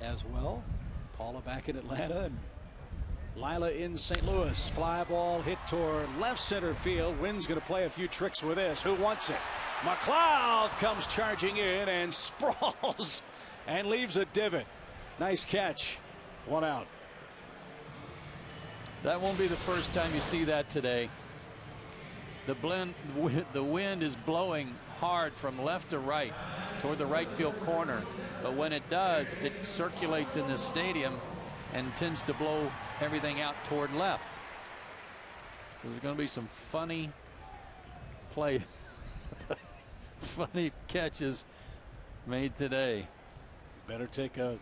as well. Paula back in Atlanta and Lila in St. Louis. Fly ball hit toward left center field. Wynn's going to play a few tricks with this. Who wants it? McLouth comes charging in and sprawls and leaves a divot. Nice catch. One out. That won't be the first time you see that today. The blend, the wind is blowing hard from left to right toward the right field corner. But when it does, it circulates in the stadium and tends to blow everything out toward left. So there's going to be some funny play, funny catches made today. Better take a